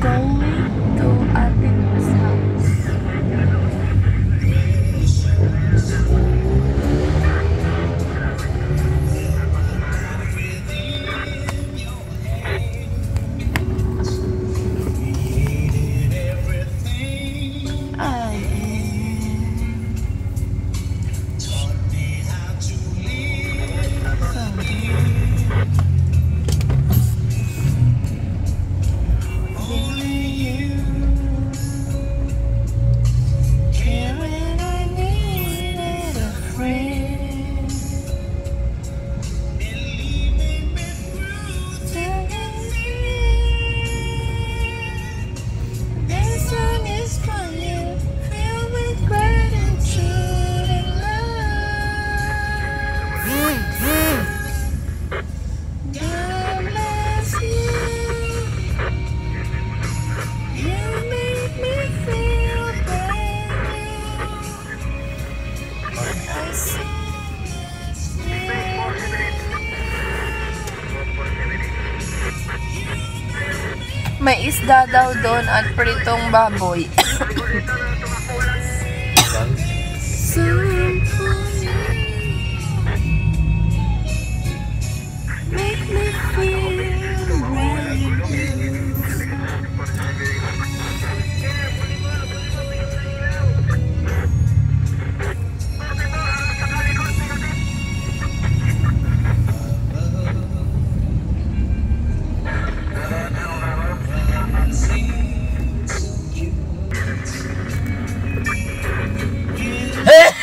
Go. guys. May isda daw doon at pritong baboy. so,